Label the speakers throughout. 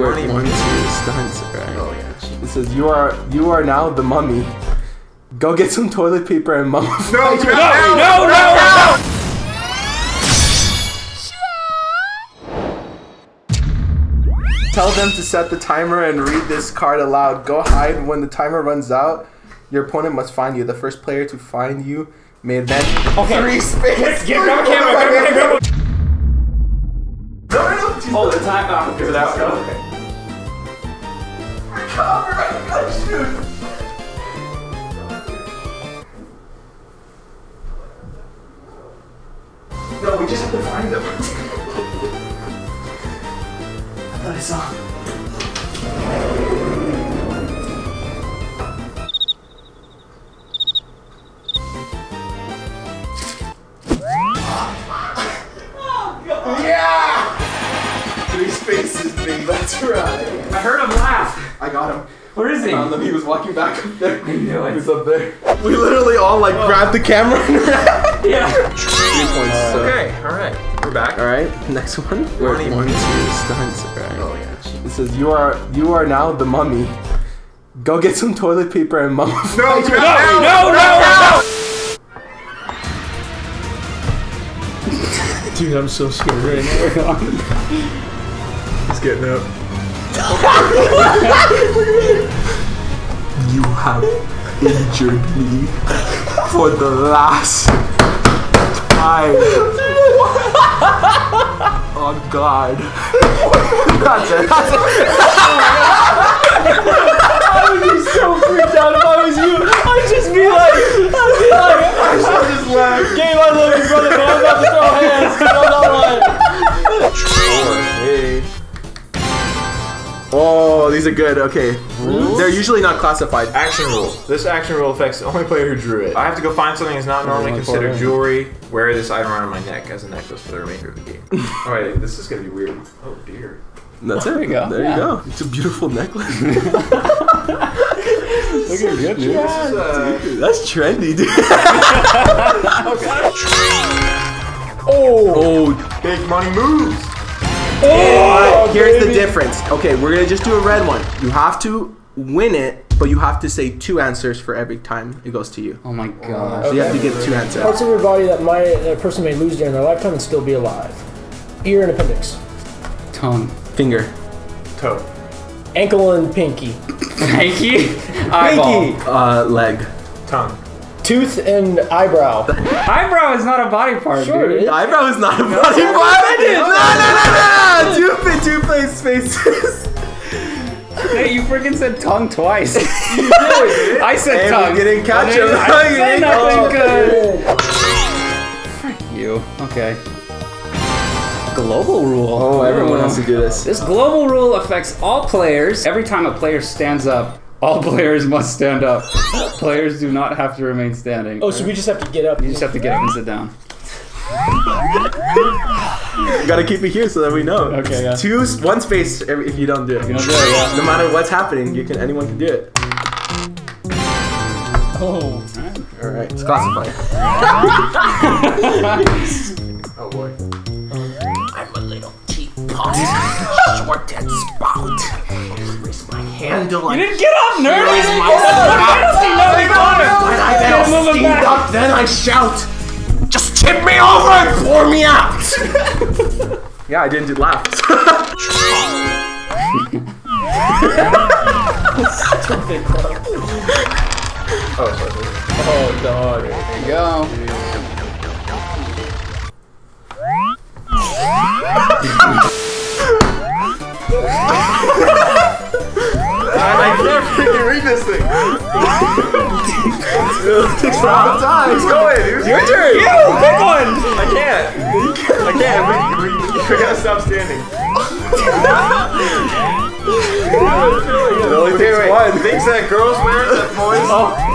Speaker 1: Money,
Speaker 2: One, two, stunts, right?
Speaker 1: Oh yeah.
Speaker 2: It says you are you are now the mummy. Go get some toilet paper and mummy.
Speaker 1: No,
Speaker 2: your-
Speaker 1: no,
Speaker 3: No, no, no!
Speaker 2: Tell them to set the timer and read this card aloud. Go hide when the timer runs out. Your opponent must find you. The first player to find you may then
Speaker 3: Okay.
Speaker 2: three space.
Speaker 3: Get grab a camera, grab a camera, grab a
Speaker 2: No, no, no.
Speaker 3: Oh, the time. Oh, is it out?
Speaker 2: Okay. Cover, I gotta shoot. No, we just have to find them. I thought I saw. Yeah! Three spaces, big. That's right.
Speaker 3: I heard him laugh.
Speaker 2: I got him.
Speaker 3: Where is he?
Speaker 2: Found him. Uh, he was walking back up there.
Speaker 3: I knew it.
Speaker 2: He was up there. We literally all like oh. grabbed the camera and ran.
Speaker 3: Yeah.
Speaker 2: Three points. so-
Speaker 1: Okay, all right. We're back.
Speaker 2: All right. Next one. We're
Speaker 1: Money,
Speaker 2: one, two, stunts. Right.
Speaker 1: Oh yeah.
Speaker 2: It says you are you are now the mummy. Go get some toilet paper and mummify.
Speaker 1: No,
Speaker 2: your-
Speaker 1: no,
Speaker 3: No, no, no!
Speaker 4: Dude, I'm so scared right now.
Speaker 1: He's getting up.
Speaker 2: You have injured me for the last time. Oh God. That's it. That's it.
Speaker 4: I would be so freaked out if I was you. I'd just be like, I'd be like, I should just laugh. Game, I love you, brother,
Speaker 2: these are good. Okay. They're usually not classified.
Speaker 1: Action rule. This action rule affects the only player who drew it. I have to go find something that's not normally considered jewelry, wear this item around my neck as a necklace for the remainder of the game. Alright, this is gonna be weird. Oh dear.
Speaker 2: That's it.
Speaker 4: There you go.
Speaker 2: There
Speaker 4: Yeah.
Speaker 2: you go. It's a beautiful necklace.
Speaker 4: Looking good, dude.
Speaker 1: This is, uh,
Speaker 2: That's trendy, dude. oh. Oh.
Speaker 1: big money moves!
Speaker 2: Alright, here's the difference. Okay, we're gonna just do a red one. You have to win it, but you have to say two answers for every time it goes to you.
Speaker 4: Oh my god.
Speaker 2: So you have to give two answers.
Speaker 5: Parts of your body that my a person may lose during their lifetime and still be alive. Ear and appendix.
Speaker 4: Tongue.
Speaker 2: Finger.
Speaker 1: Toe.
Speaker 5: Ankle and pinky.
Speaker 4: Hanky. Eyeball.
Speaker 2: Uh, leg.
Speaker 1: Tongue.
Speaker 5: Tooth and eyebrow.
Speaker 4: Eyebrow is not a body part,
Speaker 5: Sure
Speaker 4: dude.
Speaker 5: it is.
Speaker 2: Eyebrow is not a body part. No, no, no, no, no. Two, fa- two place spaces.
Speaker 4: Hey, you freaking said tongue twice. I said
Speaker 2: Hey,
Speaker 4: tongue.
Speaker 2: we didn't catch him.
Speaker 4: I
Speaker 2: You
Speaker 4: didn't nothing good. Oh, you. Okay. Global rule.
Speaker 2: Oh, everyone has to do this.
Speaker 4: This global rule affects all players. Every time a player stands up, all players must stand up. players do not have to remain standing.
Speaker 5: Oh, so we just have to get up.
Speaker 4: You just have to get up and sit down.
Speaker 2: You gotta keep it here so that we know.
Speaker 4: Okay, yeah.
Speaker 2: Two, one space every- if you don't do it.
Speaker 4: You know, do it, yeah.
Speaker 2: No matter what's happening, you can anyone can do it.
Speaker 5: Oh.
Speaker 2: All right, it's classified.
Speaker 1: Oh boy.
Speaker 2: I'm a little teapot, short and spout. Raise my handle
Speaker 4: You didn't get up, nerd!
Speaker 2: Here is
Speaker 4: You
Speaker 2: my
Speaker 4: didn't get up!
Speaker 2: When I
Speaker 4: Don't
Speaker 2: then
Speaker 4: move it
Speaker 2: stand
Speaker 4: back.
Speaker 2: up, then I shout, just tip me over and pour me out. yeah, I didn't do laughs.
Speaker 1: Oh, sorry.
Speaker 5: Oh, dog.
Speaker 4: There you go.
Speaker 1: Freaking this thing.
Speaker 2: Takes a long time.
Speaker 1: Who's going? Who's
Speaker 2: Your turn.
Speaker 4: You, pick one!
Speaker 1: I can't. I can't. We, we, we gotta stop standing.
Speaker 2: It only takes
Speaker 1: Wait, wait.
Speaker 2: one.
Speaker 1: Things that girls wear that boys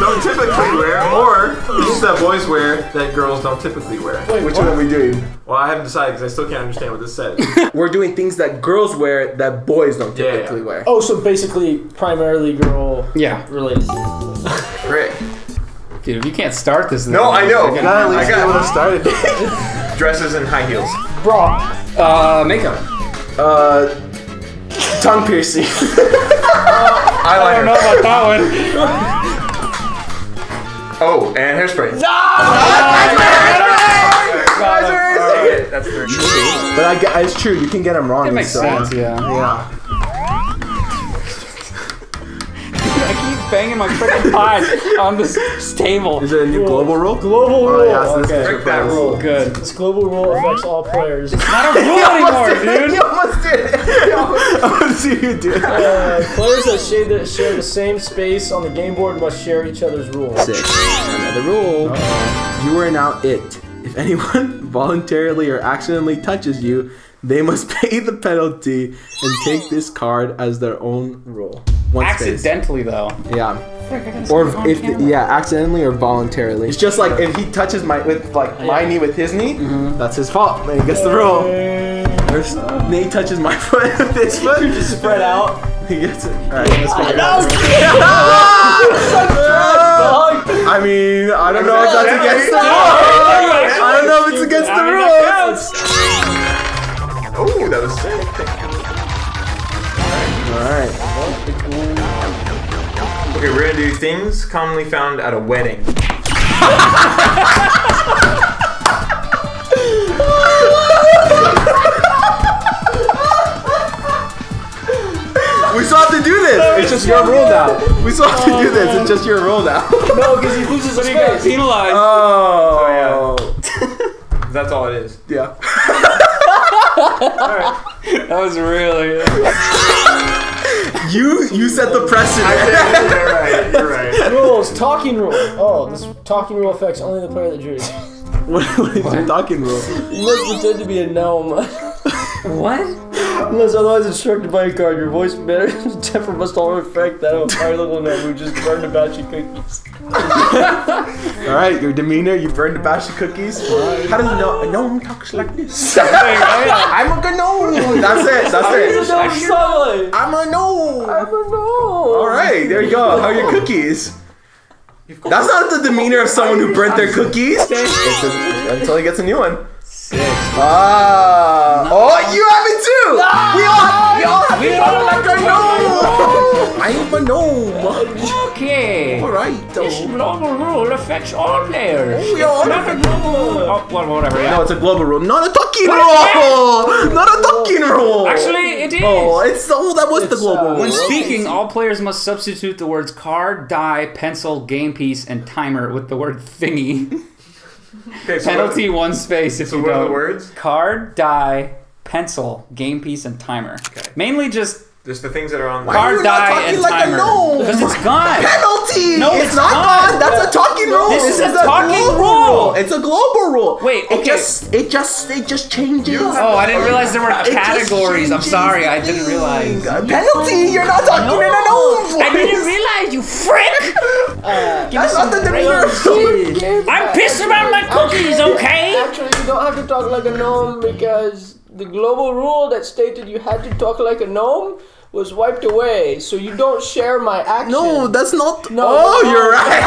Speaker 1: don't typically wear, or things that boys wear that girls don't typically wear.
Speaker 2: Which one are we doing?
Speaker 1: Well, I haven't decided because I still can't understand what this says.
Speaker 2: We're doing things that girls wear that boys don't typically
Speaker 1: yeah.
Speaker 2: wear.
Speaker 5: Oh, so basically, primarily girl
Speaker 4: Yeah.
Speaker 5: related.
Speaker 1: Great.
Speaker 4: Dude, if you can't start this,
Speaker 1: No, I know.
Speaker 4: You're
Speaker 2: Gotta at least
Speaker 1: I got-
Speaker 2: be able to start it.
Speaker 1: Dresses and high heels.
Speaker 5: Bra.
Speaker 4: Uh, makeup.
Speaker 2: uh, Tongue piercing.
Speaker 4: I don't know about that one.
Speaker 1: Oh, and hairspray. That's three.
Speaker 2: but I it's true. You can get them wrong.
Speaker 4: It makes
Speaker 2: some.
Speaker 4: sense, yeah.
Speaker 2: Yeah.
Speaker 4: Banging my freaking pies on this table.
Speaker 2: Is it a new global rule?
Speaker 5: Global
Speaker 2: Oh,
Speaker 5: rule.
Speaker 2: yeah, so
Speaker 5: okay.
Speaker 1: Break that rule.
Speaker 4: Good.
Speaker 5: This global rule affects all players.
Speaker 4: Not a rule anymore, dude.
Speaker 2: You almost did it. I want to see you do it.
Speaker 5: Uh, players that share the, share the same space on the game board must share each other's rules.
Speaker 2: Six. Another rule. You are now it. If anyone voluntarily or accidentally touches you, they must pay the penalty and take this card as their own rule. One space.
Speaker 4: Accidentally, though.
Speaker 2: Yeah. Or if, if yeah, accidentally or voluntarily. It's just like if he touches my with like my knee with his knee, mm-hmm. that's his fault. Then he gets the rule. Or if Nate touches my foot with his foot, you just spread out. He gets it. All right, let's figure it out. I mean, I don't know if that's against the rule. I don't know if it's against the rules.
Speaker 1: Oh, that was sick.
Speaker 2: All right.
Speaker 1: Okay, we're gonna do things commonly found at a wedding.
Speaker 2: We still have to do this. It's just your rule now. We still have to do this. It's oh. just your rule now.
Speaker 5: No, because he loses a
Speaker 4: He got
Speaker 5: space.
Speaker 4: penalized.
Speaker 2: Oh.
Speaker 1: That's all it is.
Speaker 2: yeah.
Speaker 4: that was really.
Speaker 2: You you set the precedent.
Speaker 1: you're right. You're right.
Speaker 5: Rules. Talking rule. Oh, this talking rule affects only the player that drew it.
Speaker 2: what, what is your talking rule?
Speaker 5: You must pretend to be a gnome.
Speaker 4: What?
Speaker 5: Unless otherwise instructed by a card, your voice better temper must all reflect that of a higher level gnome who just burned a batch of cookies.
Speaker 2: All right, your demeanor. You burned a batch of cookies. How does a gnome, a gnome talks like this? I'm a gnome. That's it. That's it.
Speaker 5: Gnome sunlight.
Speaker 2: I'm a gnome.
Speaker 5: I'm a gnome.
Speaker 2: All right, there you go. How are your cookies? That's not the demeanor of someone who burnt their cookies. A- until he gets a new one. Ah. Oh, you have it too. We all, have, we all have
Speaker 4: We
Speaker 2: it
Speaker 4: all
Speaker 2: like a gnome. I'm a gnome.
Speaker 4: Okay.
Speaker 2: All right. though.
Speaker 4: global rule affects all players.
Speaker 2: Oh, We all
Speaker 4: Not a global. Oh, well, whatever. Yeah.
Speaker 2: No, it's a global rule, not a talking rule. Not a talking rule.
Speaker 4: Actually, it is.
Speaker 2: Oh, it's oh, that was the
Speaker 5: It's,
Speaker 2: global
Speaker 5: uh,
Speaker 2: rule.
Speaker 4: When speaking, all players must substitute the words card, die, pencil, game piece, and timer with the word thingy.
Speaker 1: Okay, so
Speaker 4: Penalty one space if
Speaker 1: So
Speaker 4: you
Speaker 1: what
Speaker 4: don't.
Speaker 1: the words?
Speaker 4: Card, die, pencil, game piece, and timer.
Speaker 1: Okay.
Speaker 4: Mainly just
Speaker 1: Just the things that are on.
Speaker 2: Why are
Speaker 4: card,
Speaker 2: you not
Speaker 4: die,
Speaker 2: talking
Speaker 4: and
Speaker 2: like a
Speaker 4: timer.
Speaker 2: gnome?
Speaker 4: Because it's gone.
Speaker 2: penalty.
Speaker 4: No,
Speaker 2: it's,
Speaker 4: it's
Speaker 2: not
Speaker 4: not.
Speaker 2: gone. That's a talking rule.
Speaker 4: This is a
Speaker 2: a
Speaker 4: talking
Speaker 2: global
Speaker 4: rule.
Speaker 2: It's a global rule.
Speaker 4: Wait,
Speaker 2: It
Speaker 4: okay.
Speaker 2: just, it just, it just changes.
Speaker 4: Oh, I didn't realize there were
Speaker 2: It
Speaker 4: categories. I'm sorry,
Speaker 2: the
Speaker 4: I didn't
Speaker 2: thing.
Speaker 4: realize.
Speaker 2: A penalty. You're not talking in a gnome voice.
Speaker 4: I didn't realize, you frick!
Speaker 2: Uh, That's not the demeanor.
Speaker 4: I'm pissed about my cookies, okay?
Speaker 5: Actually, you don't have to talk like a gnome because the global rule that stated you had to talk like a gnome was wiped away. So you don't share my action.
Speaker 2: No, that's not.
Speaker 5: No,
Speaker 2: oh,
Speaker 5: no.
Speaker 2: you're right.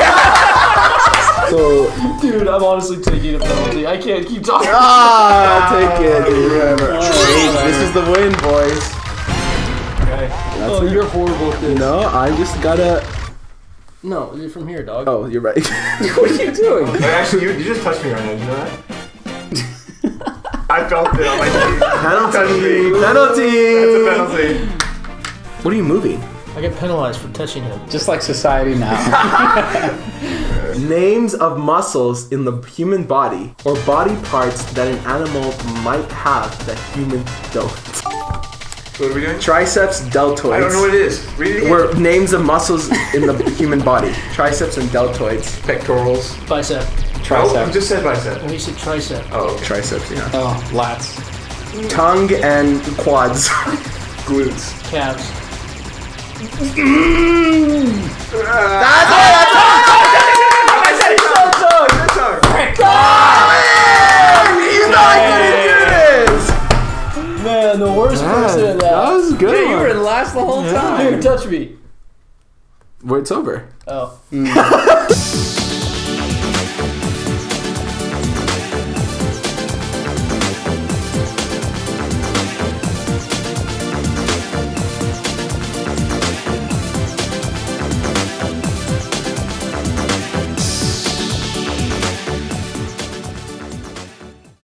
Speaker 2: so,
Speaker 5: dude, I'm honestly taking a penalty. I can't keep talking.
Speaker 2: ah, I'll take it. dude, Whatever. This is the win, boys. Okay.
Speaker 5: oh, you're horrible at this.
Speaker 2: No, I just gotta.
Speaker 5: No, you're from here, dog.
Speaker 2: Oh, you're right.
Speaker 5: What are you doing?
Speaker 1: Actually, you, you just touched me right now. Did you know that? I felt it on my knee.
Speaker 2: penalty.
Speaker 1: That's a
Speaker 2: Penalty.
Speaker 1: penalty.
Speaker 2: What are you moving?
Speaker 5: I get penalized for touching him.
Speaker 4: Just like society now.
Speaker 2: Names of muscles in the human body or body parts that an animal might have that humans don't.
Speaker 1: What are we doing?
Speaker 2: Triceps, deltoids.
Speaker 1: I don't know what it is. Read it again.
Speaker 2: Were names of muscles in the human body. Triceps and deltoids.
Speaker 1: Pectorals.
Speaker 5: Bicep.
Speaker 1: Oh, you just said bicep.
Speaker 5: Oh, he said tricep.
Speaker 1: Oh, okay.
Speaker 2: Triceps, yeah.
Speaker 4: Oh, lats.
Speaker 2: Tongue and quads.
Speaker 1: Glutes.
Speaker 5: Calves.
Speaker 1: I said it. Good tongue.
Speaker 2: you know I couldn't do this!
Speaker 5: Man, the worst person in
Speaker 2: That
Speaker 5: that.
Speaker 2: was a good.
Speaker 4: You
Speaker 2: one.
Speaker 4: were in last the whole time.
Speaker 5: Dude, touch me.
Speaker 2: Well, it's over.
Speaker 5: Oh.